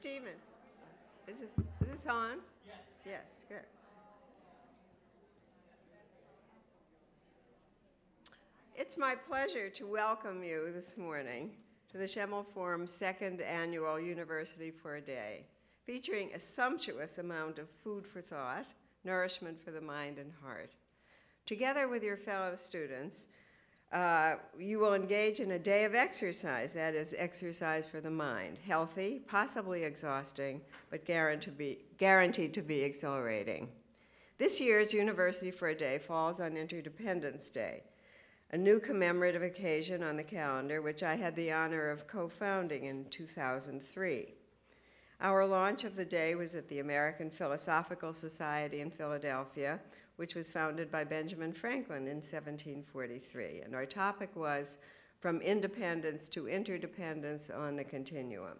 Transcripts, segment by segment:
Stephen, is this, is this on? Yes. Yes, good. It's my pleasure to welcome you this morning to the Schemel Forum's second annual University for a Day, featuring a sumptuous amount of food for thought, nourishment for the mind and heart. Together with your fellow students, uh, you will engage in a day of exercise, that is, exercise for the mind. Healthy, possibly exhausting, but guaranteed to be, guaranteed to be exhilarating. This year's University for a Day falls on Interdependence Day, a new commemorative occasion on the calendar, which I had the honor of co founding in 2003. Our launch of the day was at the American Philosophical Society in Philadelphia, which was founded by Benjamin Franklin in 1743. And our topic was From Independence to Interdependence on the Continuum.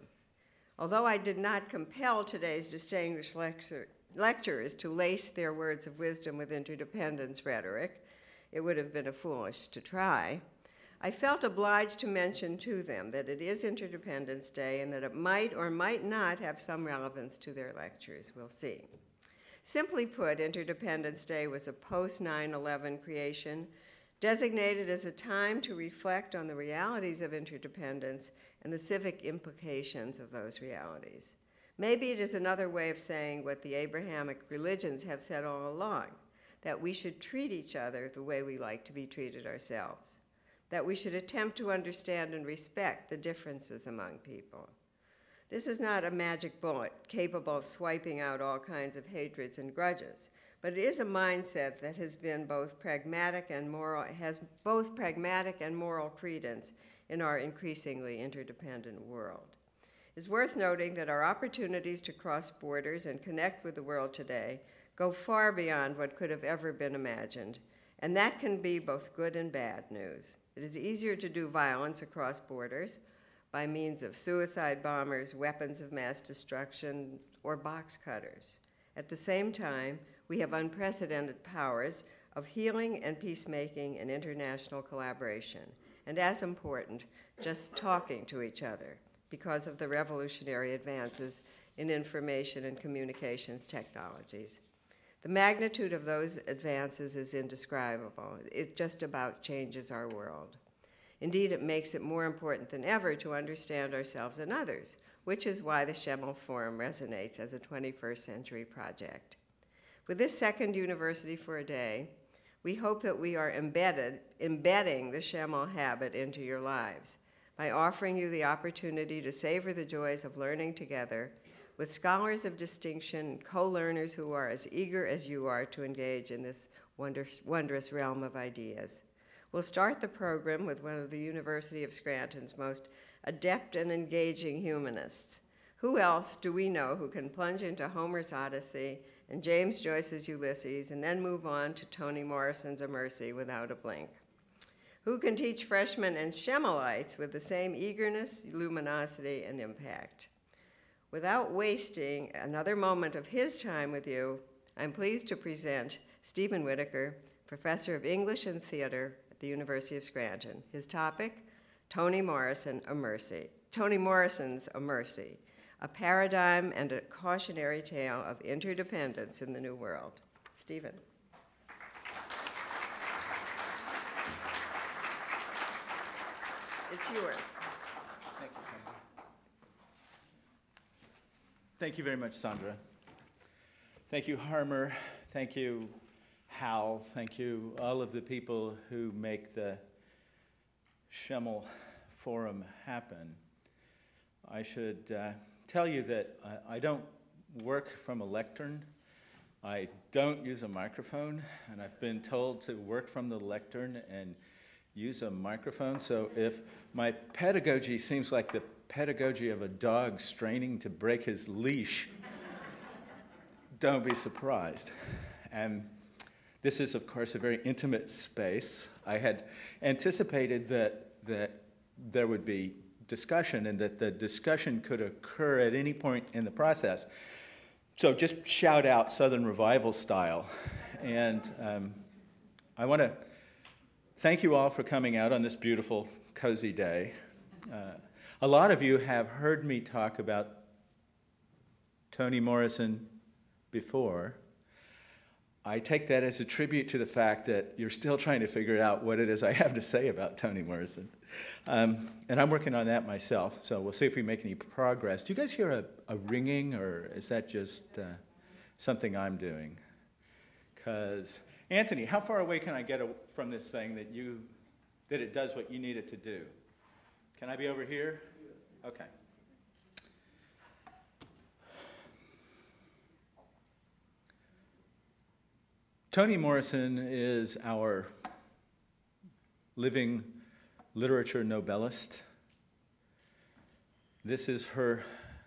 Although I did not compel today's distinguished lecture, lecturers to lace their words of wisdom with interdependence rhetoric, it would have been a foolish to try. I felt obliged to mention to them that it is Interdependence Day and that it might or might not have some relevance to their lectures. We'll see. Simply put, Interdependence Day was a post 9 11 creation designated as a time to reflect on the realities of interdependence and the civic implications of those realities. Maybe it is another way of saying what the Abrahamic religions have said all along that we should treat each other the way we like to be treated ourselves, that we should attempt to understand and respect the differences among people this is not a magic bullet capable of swiping out all kinds of hatreds and grudges, but it is a mindset that has been both pragmatic and moral, has both pragmatic and moral credence in our increasingly interdependent world. It's worth noting that our opportunities to cross borders and connect with the world today go far beyond what could have ever been imagined, and that can be both good and bad news. It is easier to do violence across borders, by means of suicide bombers, weapons of mass destruction, or box cutters. At the same time, we have unprecedented powers of healing and peacemaking and international collaboration, and as important, just talking to each other because of the revolutionary advances in information and communications technologies. The magnitude of those advances is indescribable. It just about changes our world. Indeed, it makes it more important than ever to understand ourselves and others, which is why the Schemel Forum resonates as a 21st century project. With this second University for a Day, we hope that we are embedded, embedding the Schemel habit into your lives by offering you the opportunity to savor the joys of learning together with scholars of distinction, co-learners who are as eager as you are to engage in this wondrous, wondrous realm of ideas. We'll start the program with one of the University of Scranton's most adept and engaging humanists. Who else do we know who can plunge into Homer's Odyssey and James Joyce's Ulysses and then move on to Toni Morrison's A Mercy without a blink? Who can teach freshmen and Schemelites with the same eagerness, luminosity, and impact? Without wasting another moment of his time with you, I'm pleased to present Stephen Whittaker, Professor of English and Theater the University of Scranton. His topic, Toni Morrison, A Mercy. Toni Morrison's A Mercy, a paradigm and a cautionary tale of interdependence in the New World. Stephen. It's yours. Thank you, Sondra. Thank you very much, Sondra. Thank you, Harmer. Thank you, Hal, thank you, all of the people who make the Schemel Forum happen. I should uh, tell you that I, I, don't work from a lectern. I don't use a microphone, and I've been told to work from the lectern and use a microphone. So if my pedagogy seems like the pedagogy of a dog straining to break his leash, don't be surprised. And this is, of course, a very intimate space. I had anticipated that, that there would be discussion and that the discussion could occur at any point in the process. So just shout out Southern Revival style. And um, I want to thank you all for coming out on this beautiful, cozy day. Uh, a lot of you have heard me talk about Toni Morrison before. I take that as a tribute to the fact that you're still trying to figure out what it is I have to say about Toni Morrison. Um, and I'm working on that myself, so we'll see if we make any progress. Do you guys hear a, a ringing, or is that just uh, something I'm doing? Because, Anthony, how far away can I get from this thing that, you, that it does what you need it to do? Can I be over here? Okay. Toni Morrison is our living literature Nobelist. This is her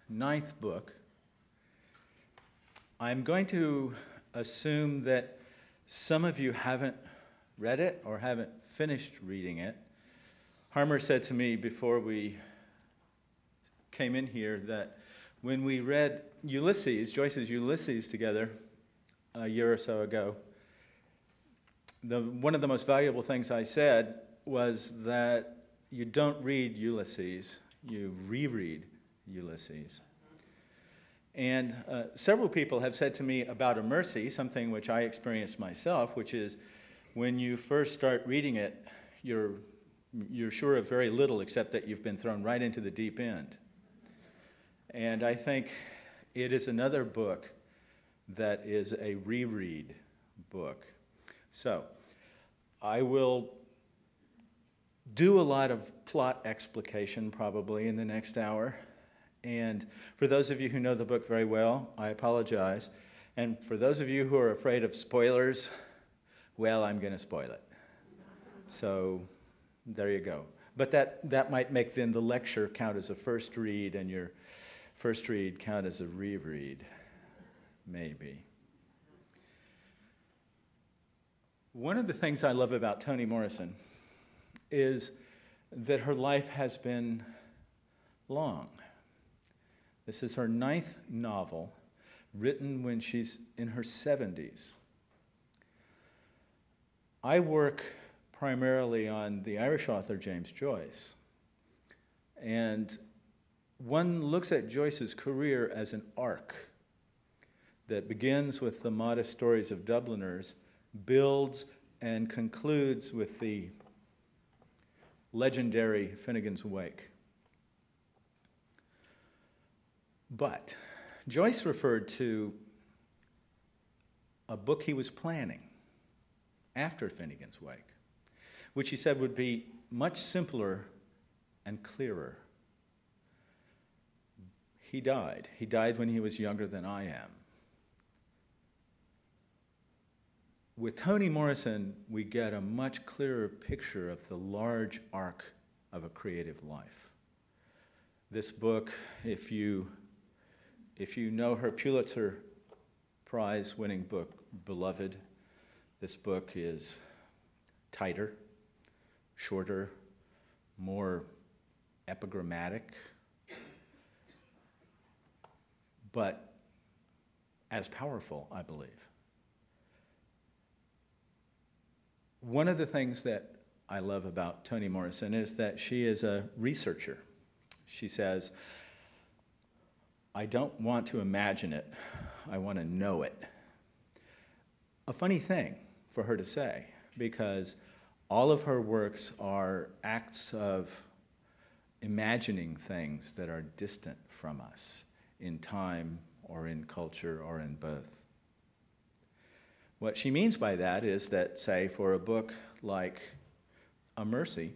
ninth book. I'm going to assume that some of you haven't read it or haven't finished reading it. Harmer said to me before we came in here that when we read Ulysses, Joyce's Ulysses together a year or so ago, the, one of the most valuable things I said was that you don't read Ulysses, you reread Ulysses. And uh, several people have said to me about a mercy, something which I experienced myself, which is when you first start reading it, you're, you're sure of very little except that you've been thrown right into the deep end. And I think it is another book that is a reread book. So, I will do a lot of plot explication probably in the next hour. And for those of you who know the book very well, I apologize. And for those of you who are afraid of spoilers, well, I'm going to spoil it. So there you go. But that, that might make then the lecture count as a first read and your first read count as a reread, maybe. One of the things I love about Toni Morrison is that her life has been long. This is her ninth novel, written when she's in her 70s. I work primarily on the Irish author James Joyce. And one looks at Joyce's career as an arc that begins with the modest stories of Dubliners builds and concludes with the legendary Finnegans Wake. But Joyce referred to a book he was planning after Finnegans Wake, which he said would be much simpler and clearer. He died. He died when he was younger than I am. With Toni Morrison, we get a much clearer picture of the large arc of a creative life. This book, if you, if you know her Pulitzer Prize winning book, Beloved, this book is tighter, shorter, more epigrammatic, but as powerful, I believe. One of the things that I love about Toni Morrison is that she is a researcher. She says, I don't want to imagine it, I want to know it. A funny thing for her to say, because all of her works are acts of imagining things that are distant from us in time or in culture or in both. What she means by that is that, say, for a book like A Mercy,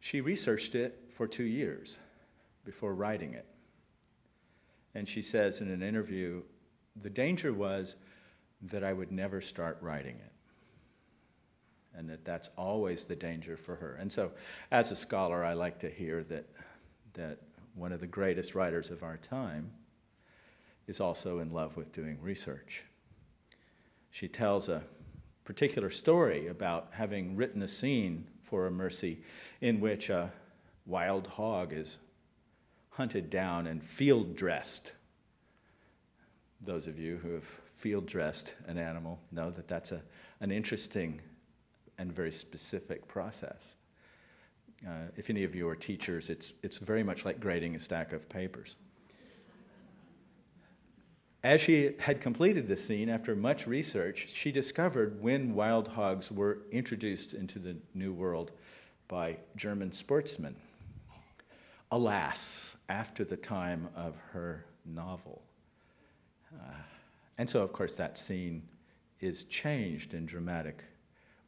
she researched it for two years before writing it. And she says in an interview, the danger was that I would never start writing it. And that that's always the danger for her. And so, as a scholar, I like to hear that, that one of the greatest writers of our time is also in love with doing research she tells a particular story about having written a scene for a mercy in which a wild hog is hunted down and field dressed. Those of you who have field dressed an animal know that that's a, an interesting and very specific process. Uh, if any of you are teachers, it's, it's very much like grading a stack of papers. As she had completed the scene, after much research, she discovered when wild hogs were introduced into the New World by German sportsmen. Alas, after the time of her novel. Uh, and so, of course, that scene is changed in dramatic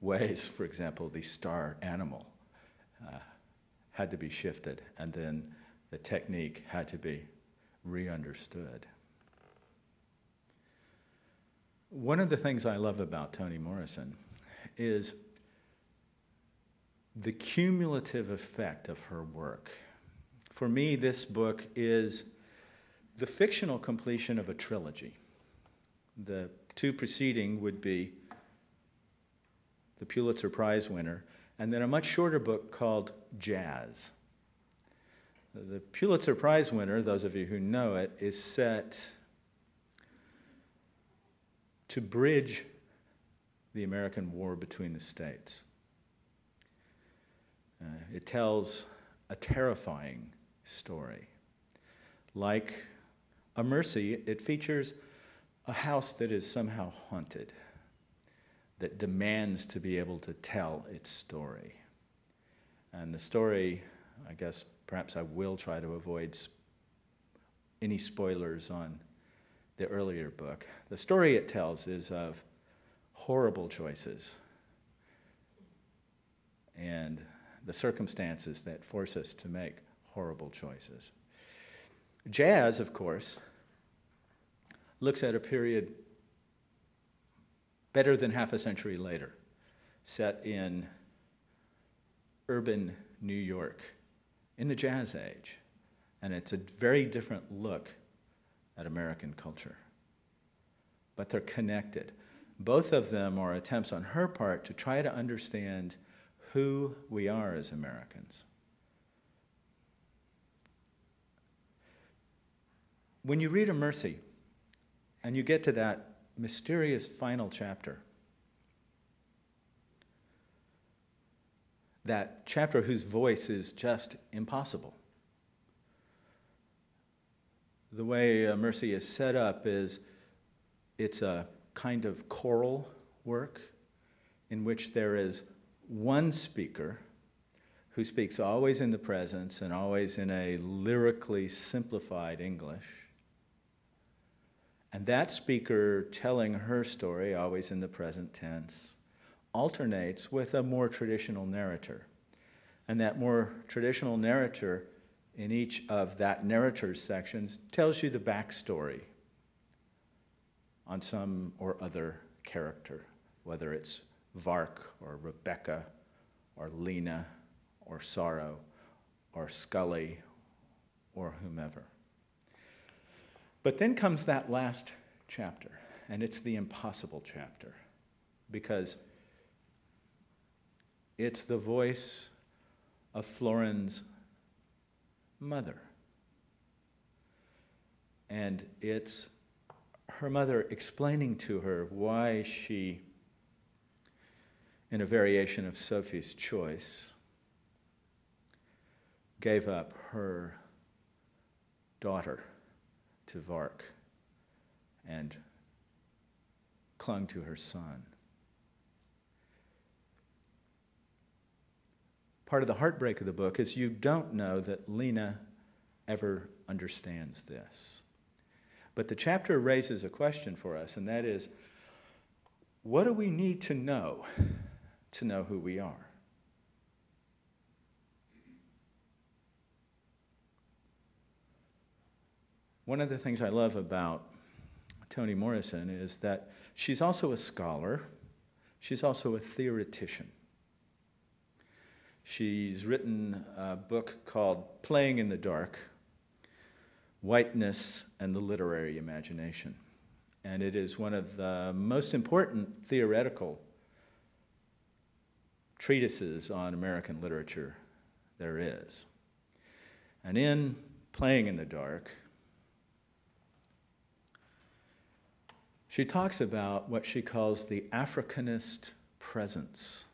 ways. For example, the star animal uh, had to be shifted, and then the technique had to be re understood. One of the things I love about Toni Morrison is the cumulative effect of her work. For me, this book is the fictional completion of a trilogy. The two preceding would be the Pulitzer Prize winner, and then a much shorter book called Jazz. The Pulitzer Prize winner, those of you who know it, is set to bridge the American war between the states. Uh, it tells a terrifying story. Like a mercy, it features a house that is somehow haunted, that demands to be able to tell its story. And the story, I guess perhaps I will try to avoid any spoilers on the earlier book. The story it tells is of horrible choices and the circumstances that force us to make horrible choices. Jazz, of course, looks at a period better than half a century later, set in urban New York in the Jazz Age. And it's a very different look at American culture. But they're connected. Both of them are attempts on her part to try to understand who we are as Americans. When you read A Mercy and you get to that mysterious final chapter, that chapter whose voice is just impossible. The way uh, Mercy is set up is it's a kind of choral work in which there is one speaker who speaks always in the presence and always in a lyrically simplified English. And that speaker telling her story, always in the present tense, alternates with a more traditional narrator. And that more traditional narrator in each of that narrator's sections tells you the backstory on some or other character, whether it's Vaark or Rebecca or Lina or Sorrow or Scully or whomever. But then comes that last chapter, and it's the impossible chapter because it's the voice of Florens's mother. And it's her mother explaining to her why she in a variation of Sophie's choice, gave up her daughter to Vaark and clung to her son. Part of the heartbreak of the book is you don't know that Lina ever understands this. But the chapter raises a question for us, and that is what do we need to know to know who we are. One of the things I love about Toni Morrison is that she's also a scholar, she's also a theoretician. She's written a book called Playing in the Dark Whiteness and the Literary Imagination. And it is one of the most important theoretical treatises on American literature there is. And in Playing in the Dark, she talks about what she calls the Africanist presence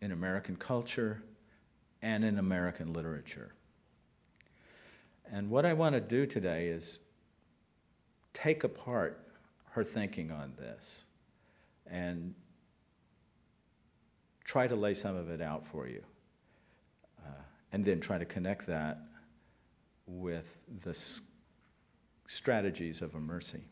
in American culture and in American literature. And what I want to do today is take apart her thinking on this and try to lay some of it out for you. Uh, and then try to connect that with the strategies of a mercy.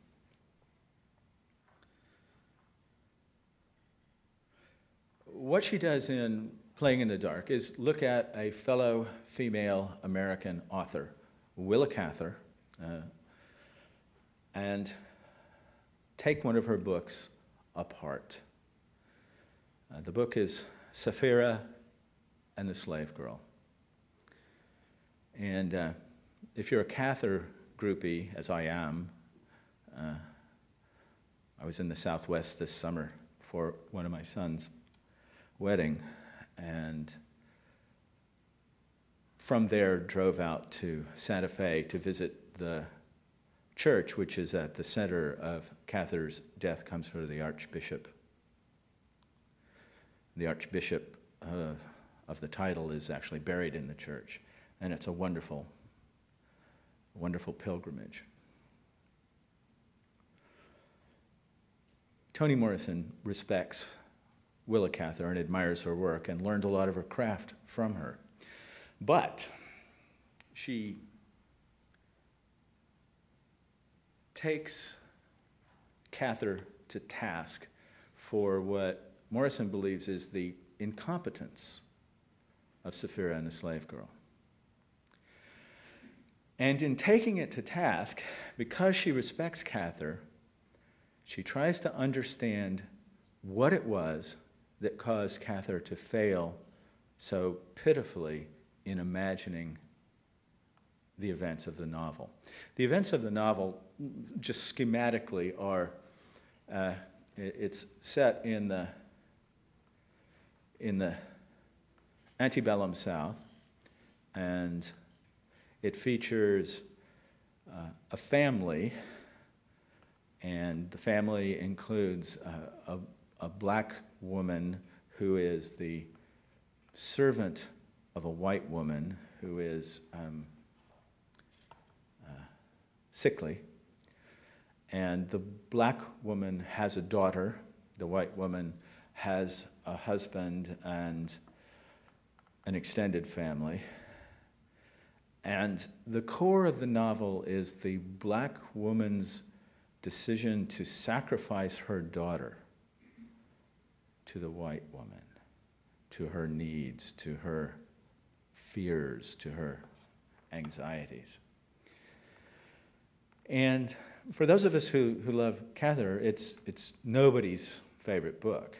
What she does in Playing in the Dark is look at a fellow female American author, Willa Cather, uh, and take one of her books apart. Uh, the book is Sapphira and the Slave Girl. And uh, if you're a Cather groupie, as I am, uh, I was in the Southwest this summer for one of my sons' wedding, and from there drove out to Santa Fe to visit the church, which is at the center of Cather's death, comes for the Archbishop. The Archbishop uh, of the title is actually buried in the church, and it's a wonderful, wonderful pilgrimage. Toni Morrison respects Willa Cather and admires her work and learned a lot of her craft from her. But she takes Cather to task for what Morrison believes is the incompetence of Sapphira and the slave girl. And in taking it to task, because she respects Cather, she tries to understand what it was that caused Cather to fail so pitifully in imagining the events of the novel. The events of the novel, just schematically, are uh, it's set in the in the antebellum South, and it features uh, a family, and the family includes uh, a, a black woman who is the servant of a white woman who is um, uh, sickly. And the black woman has a daughter, the white woman has a husband and an extended family. And the core of the novel is the black woman's decision to sacrifice her daughter to the white woman, to her needs, to her fears, to her anxieties. And for those of us who, who love Cather, it's, it's nobody's favorite book.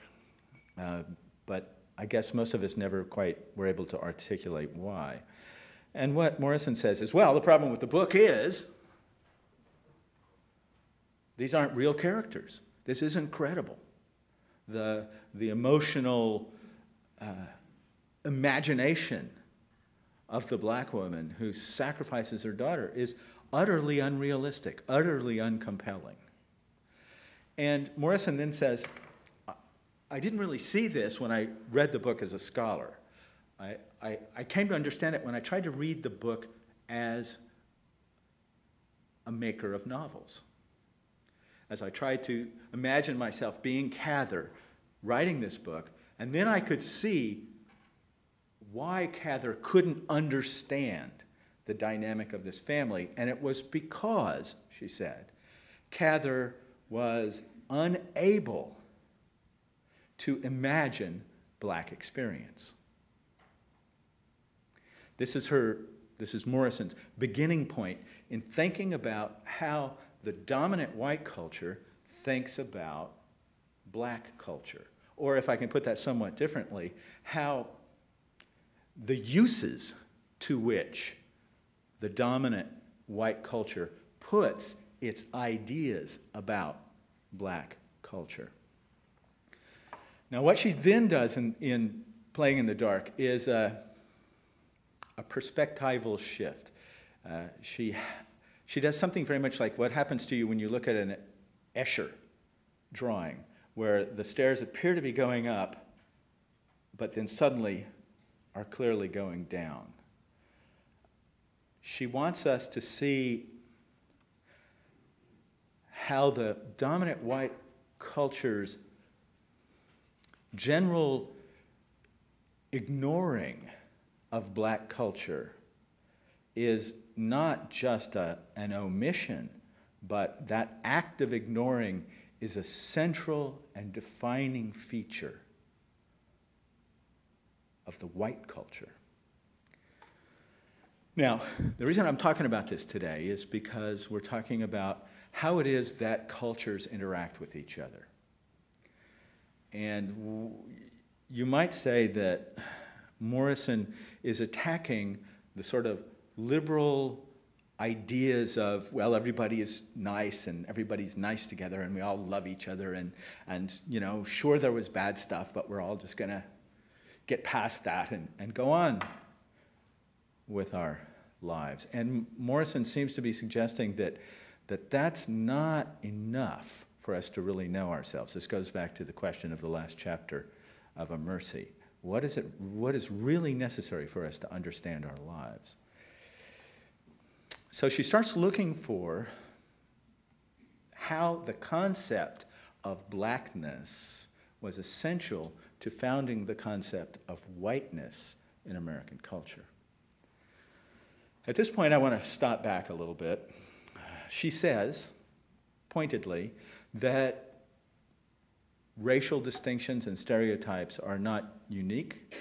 Uh, but I guess most of us never quite were able to articulate why. And what Morrison says is well, the problem with the book is these aren't real characters. This isn't credible. The, the emotional uh, imagination of the black woman who sacrifices her daughter is utterly unrealistic, utterly uncompelling. And Morrison then says, I didn't really see this when I read the book as a scholar. I, I, I came to understand it when I tried to read the book as a maker of novels. As I tried to imagine myself being Cather, writing this book, and then I could see why Cather couldn't understand the dynamic of this family. And it was because, she said, Cather was unable to imagine black experience. This is her, this is Morrison's beginning point in thinking about how the dominant white culture thinks about black culture. Or if I can put that somewhat differently, how the uses to which the dominant white culture puts its ideas about black culture. Now, what she then does in, in Playing in the Dark is a, a perspectival shift. Uh, she, she does something very much like what happens to you when you look at an Escher drawing, where the stairs appear to be going up, but then suddenly are clearly going down. She wants us to see how the dominant white culture's general ignoring of black culture is not just a, an omission, but that act of ignoring is a central and defining feature of the white culture. Now, the reason I'm talking about this today is because we're talking about how it is that cultures interact with each other. And you might say that Morrison is attacking the sort of liberal ideas of, well, everybody is nice and everybody's nice together and we all love each other and, and you know, sure there was bad stuff, but we're all just going to get past that and, and go on with our lives. And Morrison seems to be suggesting that, that that's not enough for us to really know ourselves. This goes back to the question of the last chapter of A Mercy. What is, it, what is really necessary for us to understand our lives? So she starts looking for how the concept of blackness was essential to founding the concept of whiteness in American culture. At this point, I want to stop back a little bit. She says, pointedly, that racial distinctions and stereotypes are not unique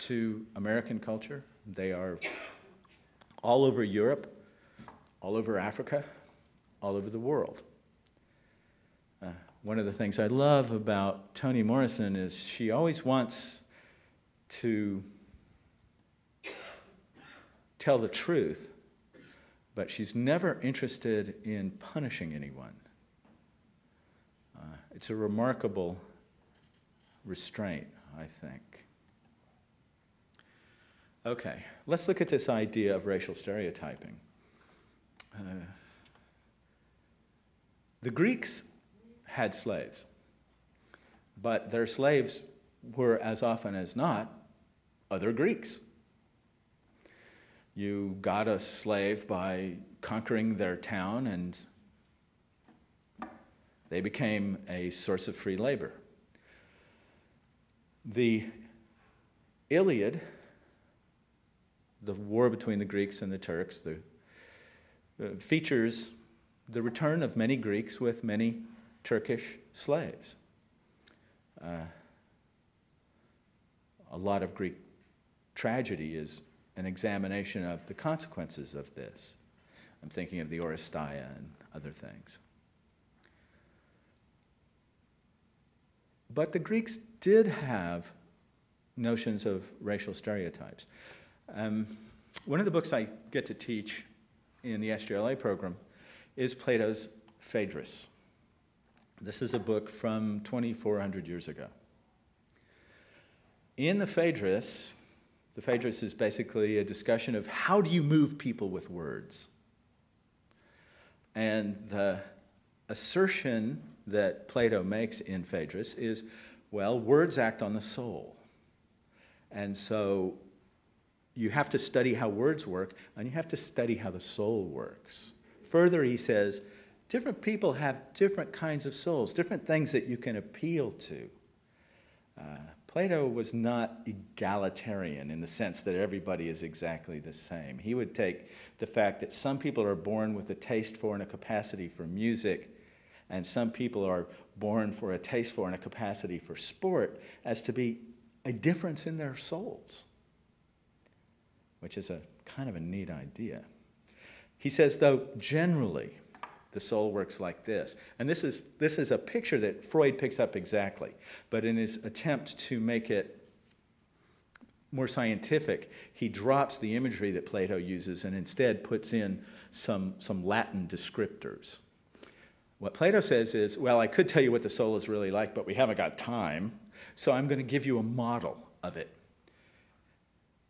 to American culture. They are all over Europe, all over Africa, all over the world. Uh, one of the things I love about Toni Morrison is she always wants to tell the truth, but she's never interested in punishing anyone. Uh, it's a remarkable restraint, I think. Okay, let's look at this idea of racial stereotyping. Uh, the Greeks had slaves, but their slaves were, as often as not, other Greeks. You got a slave by conquering their town, and they became a source of free labor. The Iliad, the war between the Greeks and the Turks, the, uh, features the return of many Greeks with many Turkish slaves. Uh, a lot of Greek tragedy is an examination of the consequences of this. I'm thinking of the Oresteia and other things. But the Greeks did have notions of racial stereotypes. Um, one of the books I get to teach in the SJLA program is Plato's Phaedrus. This is a book from 2,400 years ago. In the Phaedrus, the Phaedrus is basically a discussion of how do you move people with words. And the assertion that Plato makes in Phaedrus is well, words act on the soul. And so you have to study how words work, and you have to study how the soul works. Further, he says, different people have different kinds of souls, different things that you can appeal to. Uh, Plato was not egalitarian in the sense that everybody is exactly the same. He would take the fact that some people are born with a taste for and a capacity for music and some people are born for a taste for and a capacity for sport as to be a difference in their souls, which is a kind of a neat idea. He says, though, generally, the soul works like this. And this is, this is a picture that Freud picks up exactly, but in his attempt to make it more scientific, he drops the imagery that Plato uses and instead puts in some, some Latin descriptors. What Plato says is, well, I could tell you what the soul is really like, but we haven't got time, so I'm going to give you a model of it.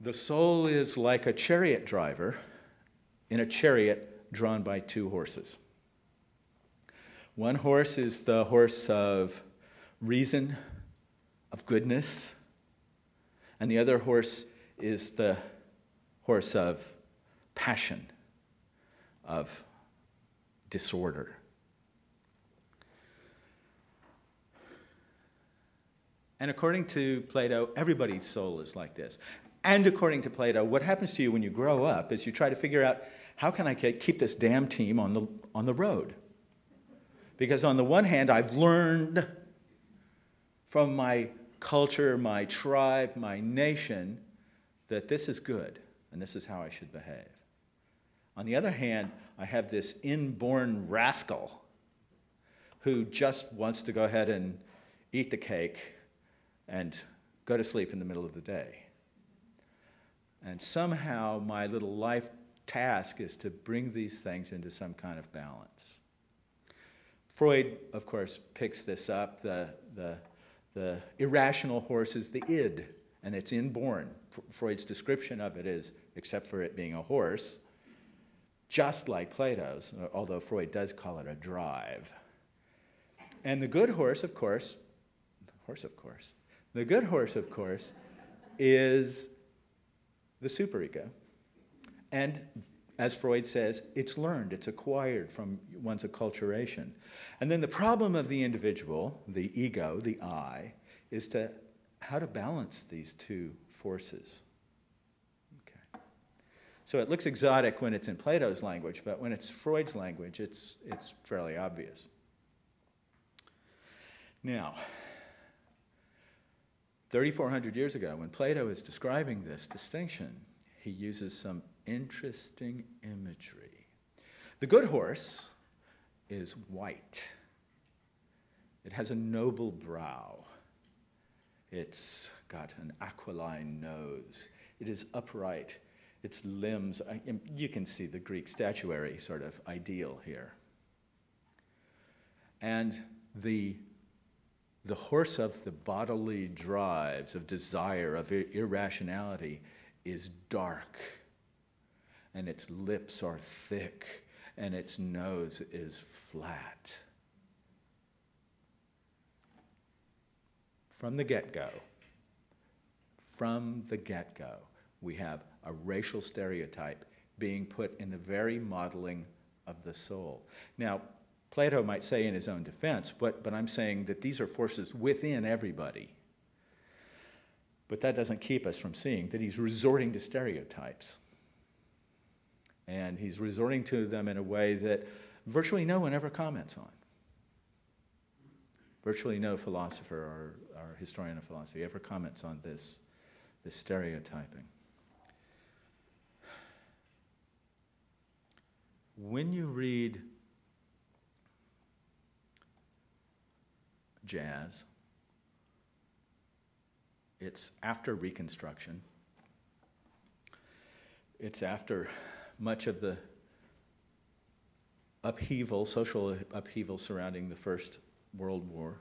The soul is like a chariot driver in a chariot drawn by two horses. One horse is the horse of reason, of goodness, and the other horse is the horse of passion, of disorder. And according to Plato, everybody's soul is like this. And according to Plato, what happens to you when you grow up is you try to figure out how can I keep this damn team on the, on the road? Because on the one hand, I've learned from my culture, my tribe, my nation, that this is good and this is how I should behave. On the other hand, I have this inborn rascal who just wants to go ahead and eat the cake and go to sleep in the middle of the day. And somehow my little life task is to bring these things into some kind of balance. Freud, of course, picks this up. The, the, the irrational horse is the id, and it's inborn. Freud's description of it is, except for it being a horse, just like Plato's, uh, although Freud does call it a drive. And the good horse, of course, horse, of course, the good horse, of course, is the superego. And as Freud says, it's learned, it's acquired from one's acculturation. And then the problem of the individual, the ego, the I, is to how to balance these two forces. Okay. So it looks exotic when it's in Plato's language, but when it's Freud's language, it's, it's fairly obvious. Now, 3,400 years ago, when Plato is describing this distinction, he uses some interesting imagery. The good horse is white, it has a noble brow, it's got an aquiline nose, it is upright, its limbs, you can see the Greek statuary sort of ideal here. And the the horse of the bodily drives, of desire, of irrationality, is dark, and its lips are thick, and its nose is flat. From the get go, from the get go, we have a racial stereotype being put in the very modeling of the soul. Now, Plato might say in his own defense, but, but I'm saying that these are forces within everybody. But that doesn't keep us from seeing that he's resorting to stereotypes. And he's resorting to them in a way that virtually no one ever comments on. Virtually no philosopher or, or historian of philosophy ever comments on this, this stereotyping. When you read jazz. It's after Reconstruction. It's after much of the upheaval, social upheaval surrounding the First World War.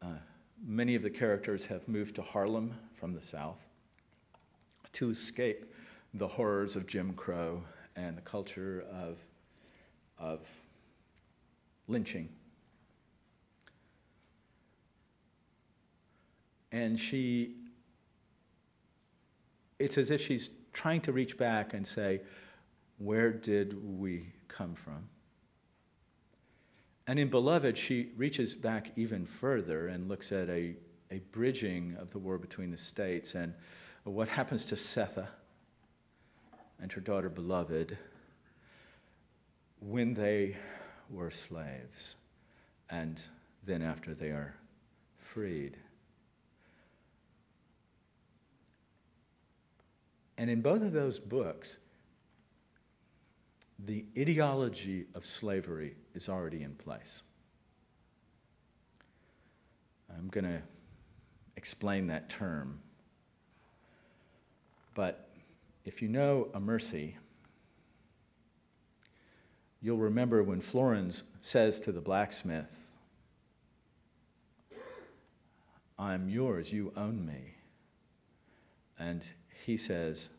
Uh, many of the characters have moved to Harlem from the South to escape the horrors of Jim Crow and the culture of, of lynching and she, it's as if she's trying to reach back and say, Where did we come from? And in Beloved, she reaches back even further and looks at a, a bridging of the war between the states and what happens to Sethe and her daughter Beloved when they were slaves and then after they are freed. And in both of those books, the ideology of slavery is already in place. I'm going to explain that term. But if you know a mercy, you'll remember when Florens says to the blacksmith, I'm yours, you own me. And he says,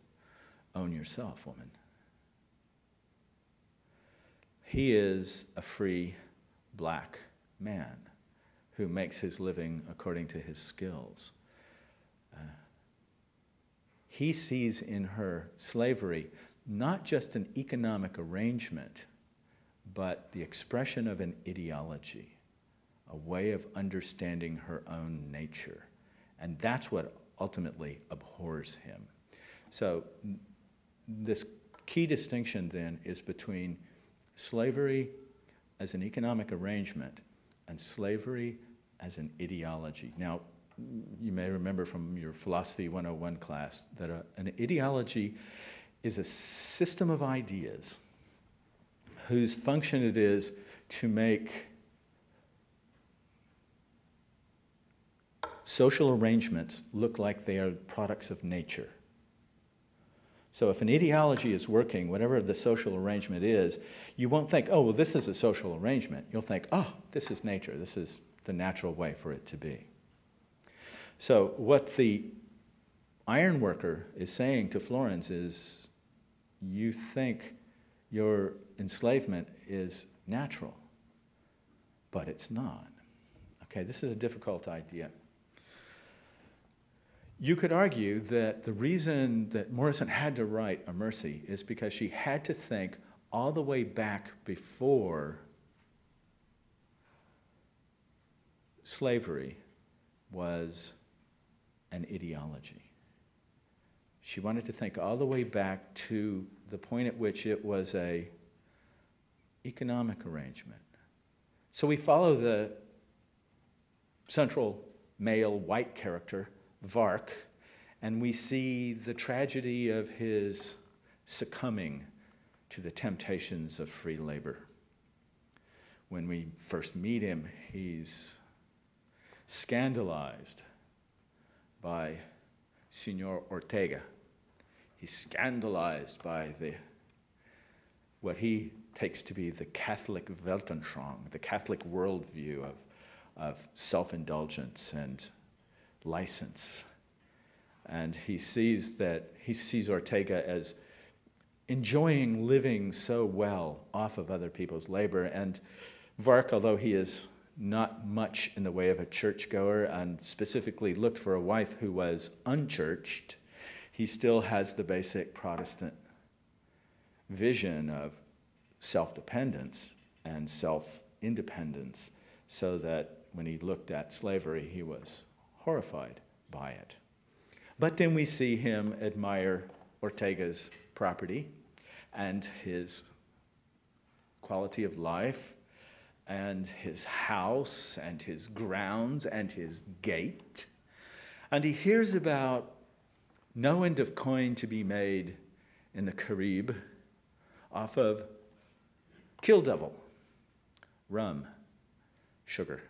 Own yourself, woman. He is a free black man who makes his living according to his skills. Uh, he sees in her slavery not just an economic arrangement, but the expression of an ideology, a way of understanding her own nature. And that's what ultimately abhors him. So, this key distinction then is between slavery as an economic arrangement and slavery as an ideology. Now, you may remember from your Philosophy 101 class that a, an ideology is a system of ideas whose function it is to make social arrangements look like they are products of nature. So if an ideology is working, whatever the social arrangement is, you won't think, oh, well, this is a social arrangement. You'll think, oh, this is nature. This is the natural way for it to be. So what the ironworker is saying to Florens is, you think your enslavement is natural, but it's not. Okay, this is a difficult idea. You could argue that the reason that Morrison had to write A Mercy is because she had to think all the way back before slavery was an ideology. She wanted to think all the way back to the point at which it was a economic arrangement. So we follow the central male white character Vaark, and we see the tragedy of his succumbing to the temptations of free labor. When we first meet him, he's scandalized by Senor Ortega. He's scandalized by the, what he takes to be the Catholic Weltanschauung, the Catholic worldview of, of self indulgence and license. And he sees that he sees Ortega as enjoying living so well off of other people's labor. And Vaark, although he is not much in the way of a churchgoer and specifically looked for a wife who was unchurched, he still has the basic Protestant vision of self dependence and self independence, so that when he looked at slavery, he was horrified by it. But then we see him admire Ortega's property and his quality of life and his house and his grounds and his gate. And he hears about no end of coin to be made in the Carib off of kill devil, rum, sugar.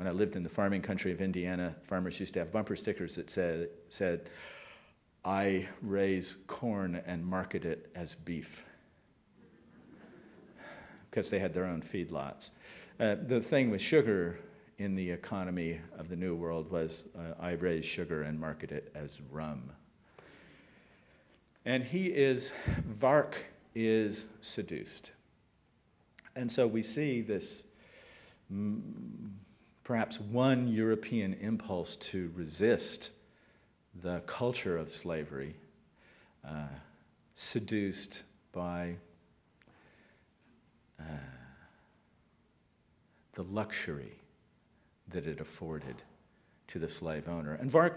When I lived in the farming country of Indiana, farmers used to have bumper stickers that said, said I raise corn and market it as beef because they had their own feedlots. Uh, the thing with sugar in the economy of the New World was uh, I raise sugar and market it as rum. And he is, Vaark is seduced. And so we see this perhaps one European impulse to resist the culture of slavery, uh, seduced by uh, the luxury that it afforded to the slave owner. And Vaark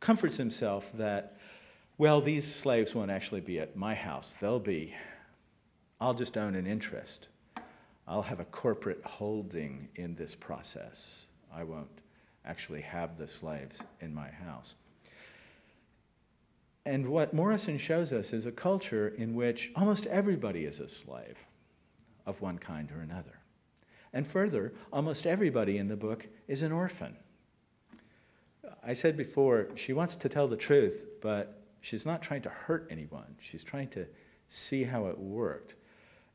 comforts himself that, well, these slaves won't actually be at my house. They'll be, I'll just own an interest. I'll have a corporate holding in this process. I won't actually have the slaves in my house. And what Morrison shows us is a culture in which almost everybody is a slave of one kind or another. And further, almost everybody in the book is an orphan. I said before, she wants to tell the truth, but she's not trying to hurt anyone. She's trying to see how it worked.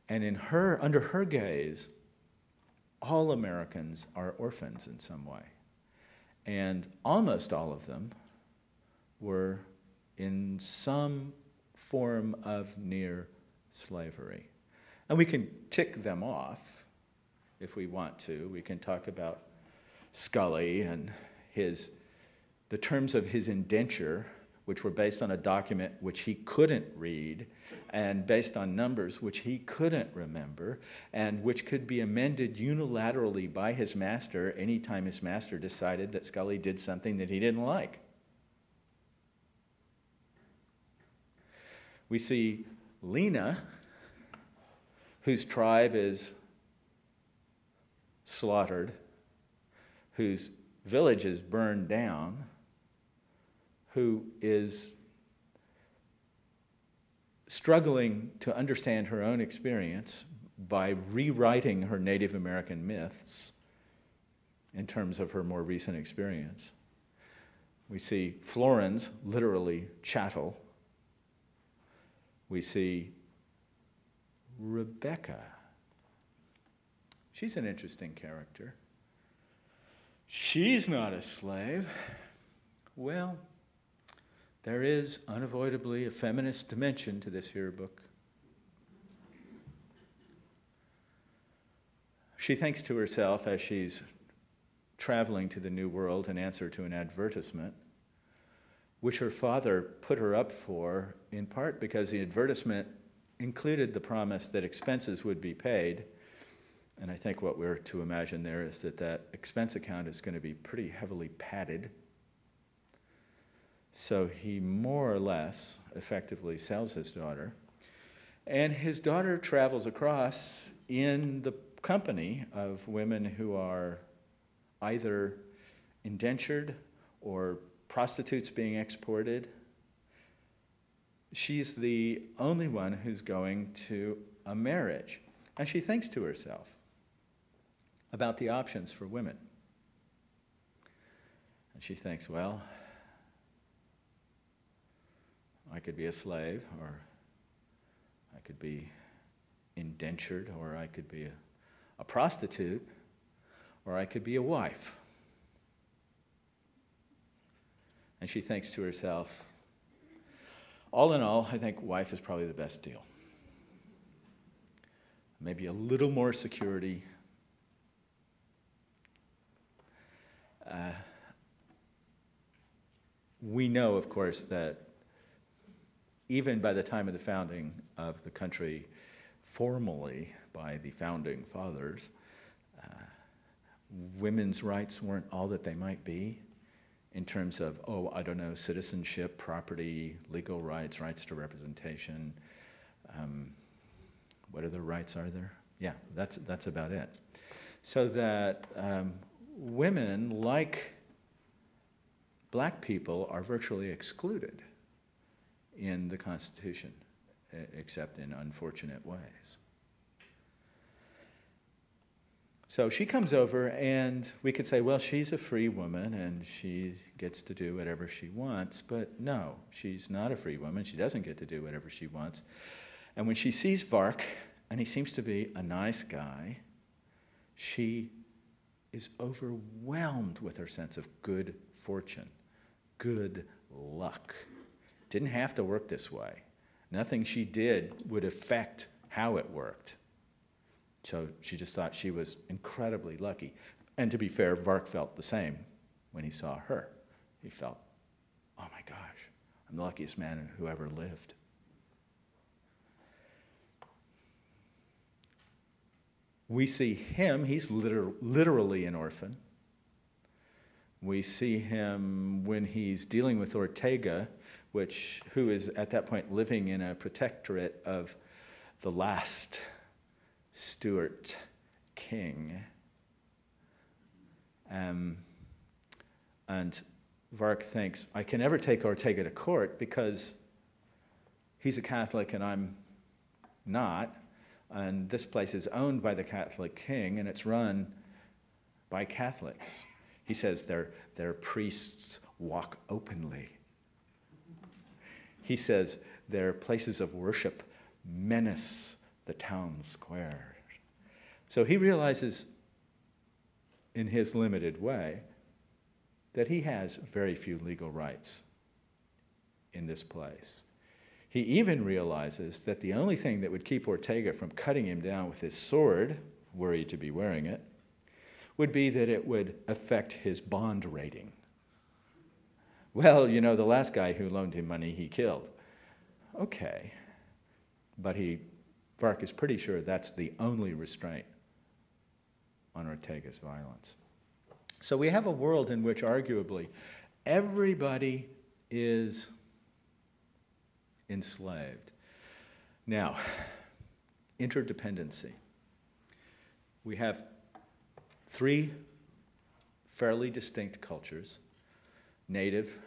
And in her, under her gaze, all Americans are orphans in some way. And almost all of them were in some form of near slavery. And we can tick them off if we want to. We can talk about Scully and his, the terms of his indenture which were based on a document which he couldn't read, and based on numbers which he couldn't remember, and which could be amended unilaterally by his master anytime his master decided that Scully did something that he didn't like. We see Lina, whose tribe is slaughtered, whose village is burned down, who is struggling to understand her own experience by rewriting her Native American myths in terms of her more recent experience. We see Florens, literally chattel. We see Rebecca. She's an interesting character. She's not a slave. Well, there is unavoidably a feminist dimension to this here book. She thinks to herself as she's traveling to the New World in answer to an advertisement, which her father put her up for, in part because the advertisement included the promise that expenses would be paid. And I think what we're to imagine there is that that expense account is going to be pretty heavily padded. So he more or less effectively sells his daughter. And his daughter travels across in the company of women who are either indentured or prostitutes being exported. She's the only one who's going to a marriage. And she thinks to herself about the options for women. And she thinks, well, I could be a slave, or I could be indentured, or I could be a, a prostitute, or I could be a wife. And she thinks to herself, all in all, I think wife is probably the best deal. Maybe a little more security. Uh, we know, of course, that even by the time of the founding of the country, formally by the founding fathers, uh, women's rights weren't all that they might be in terms of, oh, I don't know, citizenship, property, legal rights, rights to representation. Um, what other rights are there? Yeah, that's, that's about it. So that um, women, like black people, are virtually excluded in the Constitution, except in unfortunate ways. So she comes over, and we could say, well, she's a free woman and she gets to do whatever she wants. But no, she's not a free woman. She doesn't get to do whatever she wants. And when she sees Vaark, and he seems to be a nice guy, she is overwhelmed with her sense of good fortune, good luck. Didn't have to work this way. Nothing she did would affect how it worked. So she just thought she was incredibly lucky. And to be fair, Vaark felt the same when he saw her. He felt, oh my gosh, I'm the luckiest man who ever lived. We see him, he's liter- literally an orphan. We see him when he's dealing with Ortega, which, who is at that point living in a protectorate of the last Stuart king. Um, and Vaark thinks, I can never take Ortega to court because he's a Catholic and I'm not. And this place is owned by the Catholic king and it's run by Catholics. He says their, their priests walk openly. He says their places of worship menace the town square. So he realizes, in his limited way, that he has very few legal rights in this place. He even realizes that the only thing that would keep Ortega from cutting him down with his sword, were he to be wearing it, would be that it would affect his bond rating, Well, you know, the last guy who loaned him money, he killed. Okay. But he, Vaark is pretty sure that's the only restraint on Ortega's violence. So we have a world in which, arguably, everybody is enslaved. Now, interdependency. We have three fairly distinct cultures native,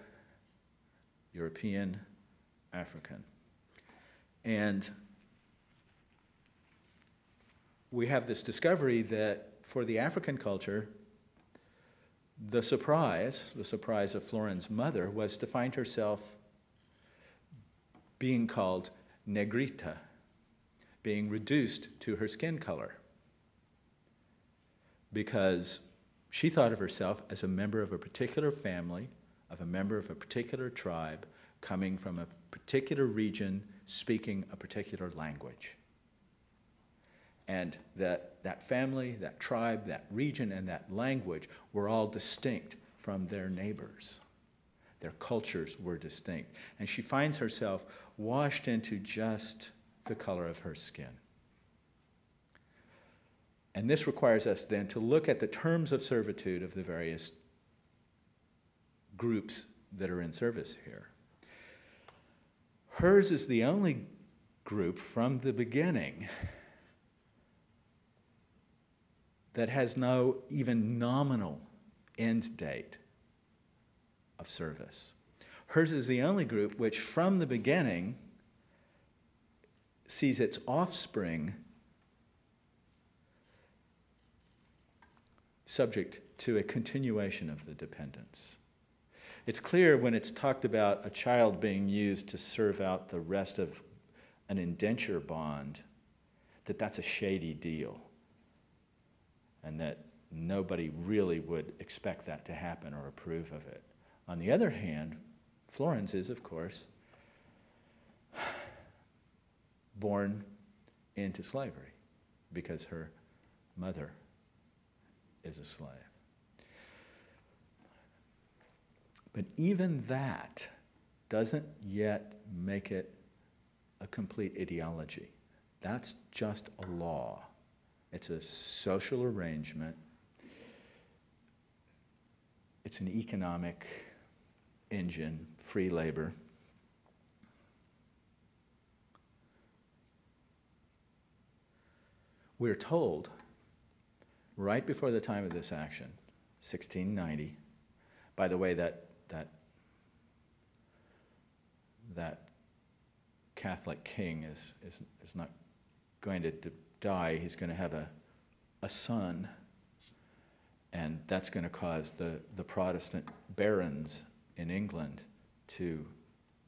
European, African. And we have this discovery that for the African culture, the surprise, the surprise of Florens's mother, was to find herself being called negrita, being reduced to her skin color. Because she thought of herself as a member of a particular family, of a member of a particular tribe, coming from a particular region, speaking a particular language. And that, that family, that tribe, that region, and that language were all distinct from their neighbors. Their cultures were distinct. And she finds herself washed into just the color of her skin. And this requires us then to look at the terms of servitude of the various groups that are in service here. Hers is the only group from the beginning that has no even nominal end date of service. Hers is the only group which, from the beginning, sees its offspring subject to a continuation of the dependence. It's clear when it's talked about a child being used to serve out the rest of an indenture bond that that's a shady deal and that nobody really would expect that to happen or approve of it. On the other hand, Florens is, of course, born into slavery because her mother is a slave. But even that doesn't yet make it a complete ideology. That's just a law. It's a social arrangement. It's an economic engine, free labor. We're told right before the time of this action, 1690, by the way, that, that, that Catholic king is, is, is not going to die, he's going to have a, a son, and that's going to cause the, the Protestant barons in England to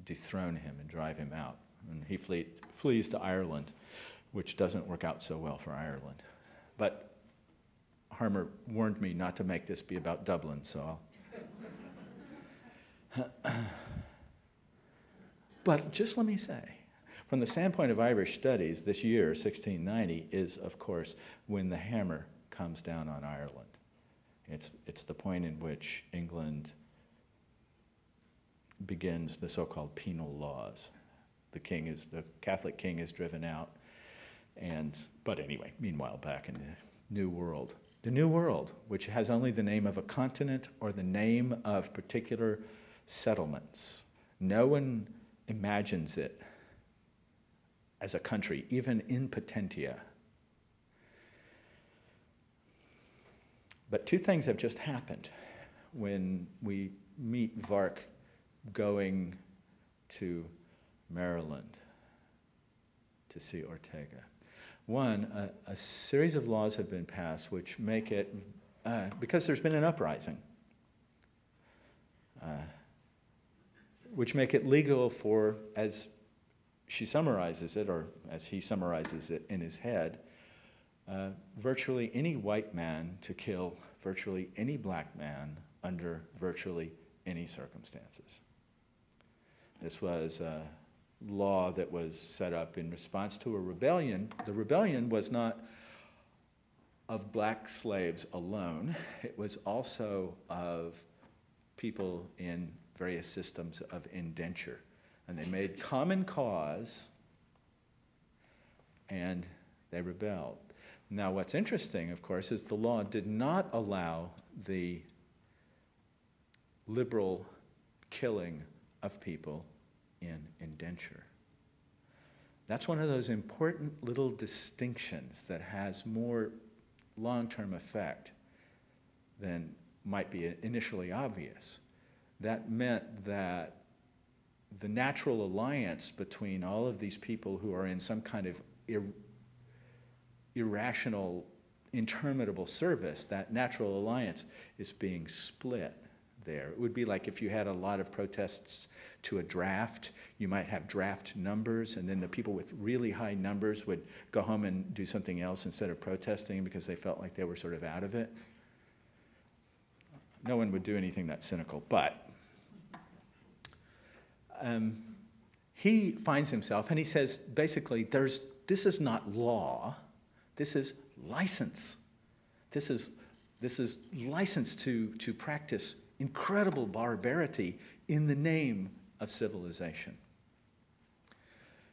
dethrone him and drive him out. And he flee, flees to Ireland, which doesn't work out so well for Ireland. But Harmer warned me not to make this be about Dublin, so I'll. but just let me say, from the standpoint of Irish studies, this year, 1690, is, of course, when the hammer comes down on Ireland. It's, it's the point in which England begins the so-called penal laws. The king is, the Catholic king is driven out. And, but anyway, meanwhile, back in the New World, the New World, which has only the name of a continent or the name of particular settlements. No one imagines it as a country, even in potentia. But two things have just happened when we meet Vaark going to Maryland to see Ortega. One, a, a series of laws have been passed which make it, uh, because there's been an uprising, uh, which make it legal for, as she summarizes it, or as he summarizes it in his head, uh, virtually any white man to kill virtually any black man under virtually any circumstances. This was a law that was set up in response to a rebellion. The rebellion was not of black slaves alone, it was also of people in various systems of indenture. And they made common cause and they rebelled. Now, what's interesting, of course, is the law did not allow the liberal killing of people in indenture. That's one of those important little distinctions that has more long term effect than might be initially obvious. That meant that the natural alliance between all of these people who are in some kind of ir- irrational, interminable service, that natural alliance is being split there. It would be like if you had a lot of protests to a draft, you might have draft numbers, and then the people with really high numbers would go home and do something else instead of protesting because they felt like they were sort of out of it. No one would do anything that cynical, but um, he finds himself and he says basically, there's, this is not law, this is license. This is, this is license to, to practice incredible barbarity in the name of civilization.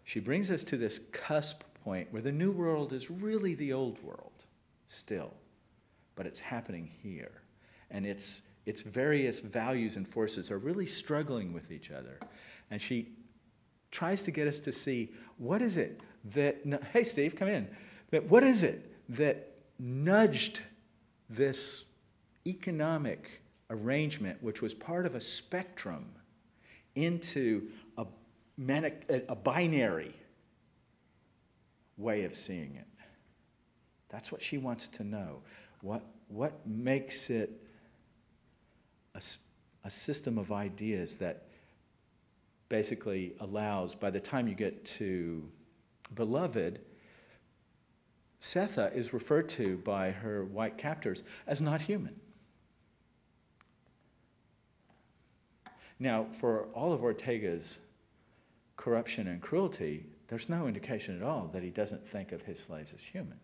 She brings us to this cusp point where the new world is really the old world still, but it's happening here. And its, its various values and forces are really struggling with each other. And she tries to get us to see what is it that, hey, Steve, come in. That what is it that nudged this economic arrangement, which was part of a spectrum, into a, a binary way of seeing it. That's what she wants to know. What, what makes it a, a system of ideas that basically allows, by the time you get to beloved, Sethe is referred to by her white captors as not human. Now, for all of Ortega's corruption and cruelty, there's no indication at all that he doesn't think of his slaves as human.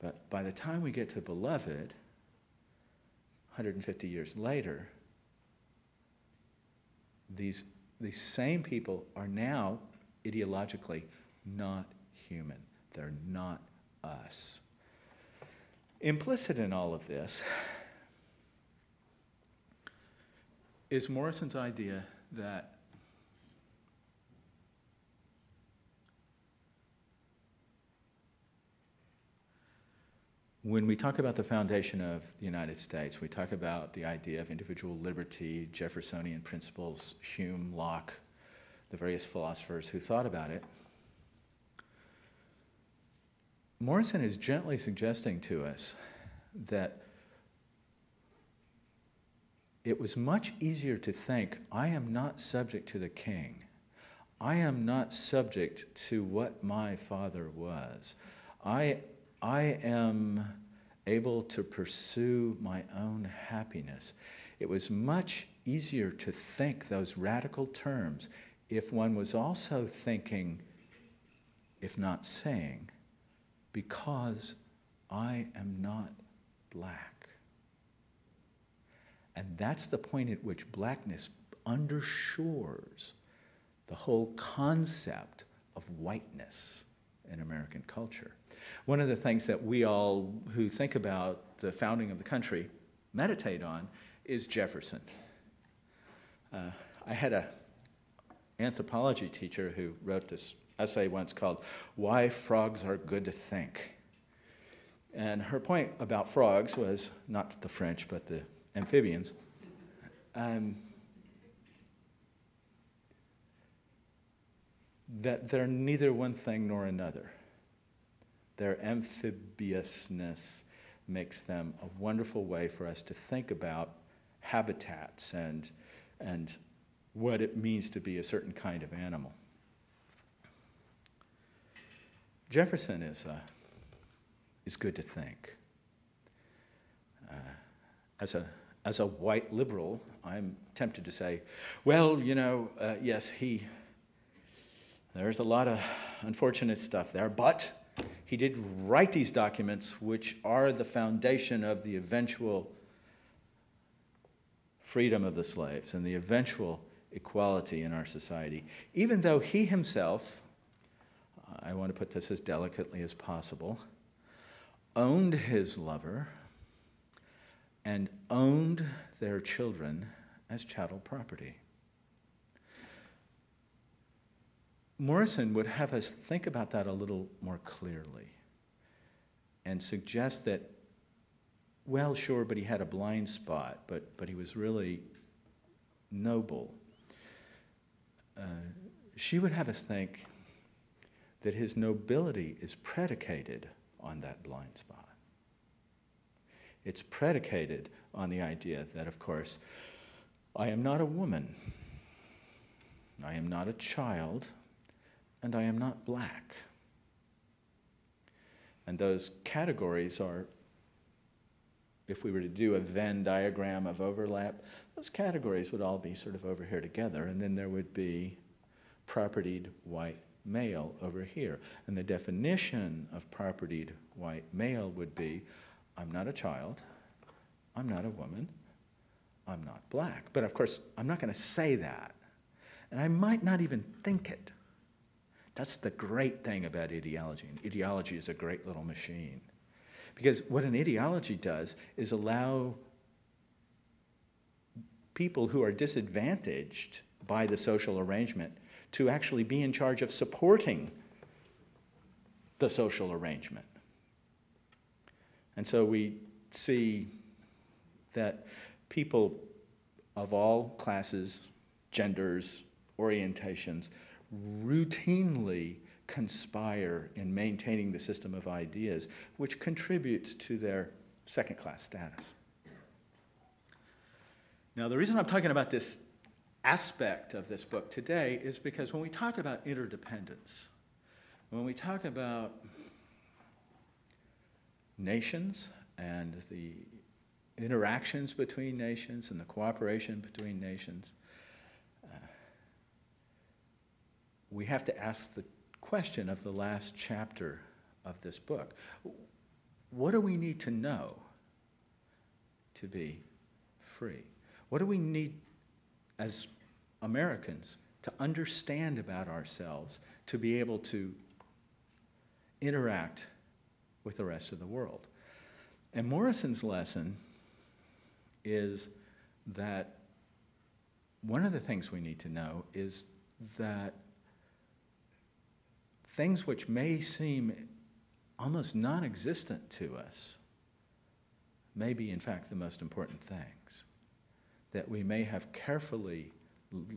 But by the time we get to Beloved, 150 years later, these, these same people are now ideologically not human. They're not us. Implicit in all of this is Morrison's idea that when we talk about the foundation of the United States, we talk about the idea of individual liberty, Jeffersonian principles, Hume, Locke, the various philosophers who thought about it. Morrison is gently suggesting to us that it was much easier to think, I am not subject to the king. I am not subject to what my father was. I, I am able to pursue my own happiness. It was much easier to think those radical terms if one was also thinking, if not saying, because I am not black. And that's the point at which blackness undershores the whole concept of whiteness in American culture. One of the things that we all who think about the founding of the country meditate on is Jefferson. Uh, I had an anthropology teacher who wrote this essay once called Why Frogs Are Good to Think. And her point about frogs was not the French, but the amphibians. Um, that they're neither one thing nor another. Their amphibiousness makes them a wonderful way for us to think about habitats and, and what it means to be a certain kind of animal. Jefferson is, uh, is good to think. Uh, as, a, as a white liberal, I'm tempted to say, well, you know, uh, yes, he, there's a lot of unfortunate stuff there, but he did write these documents, which are the foundation of the eventual freedom of the slaves and the eventual equality in our society, even though he himself, uh, I want to put this as delicately as possible, owned his lover and owned their children as chattel property. Morrison would have us think about that a little more clearly and suggest that, well, sure, but he had a blind spot, but, but he was really noble. Uh, she would have us think that his nobility is predicated on that blind spot. It's predicated on the idea that, of course, I am not a woman, I am not a child, and I am not black. And those categories are, if we were to do a Venn diagram of overlap, those categories would all be sort of over here together, and then there would be propertied white male over here. And the definition of propertied white male would be I'm not a child, I'm not a woman, I'm not black. But of course, I'm not going to say that. And I might not even think it. That's the great thing about ideology. And ideology is a great little machine. Because what an ideology does is allow people who are disadvantaged by the social arrangement to actually be in charge of supporting the social arrangement. And so we see that people of all classes, genders, orientations routinely conspire in maintaining the system of ideas, which contributes to their second class status. Now, the reason I'm talking about this aspect of this book today is because when we talk about interdependence, when we talk about nations and the interactions between nations and the cooperation between nations, uh, we have to ask the question of the last chapter of this book. What do we need to know to be free? What do we need as Americans to understand about ourselves to be able to interact with the rest of the world? And Morrison's lesson is that one of the things we need to know is that things which may seem almost non existent to us may be, in fact, the most important things. That we may have carefully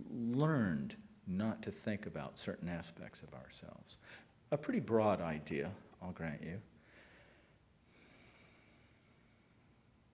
learned not to think about certain aspects of ourselves. A pretty broad idea, I'll grant you.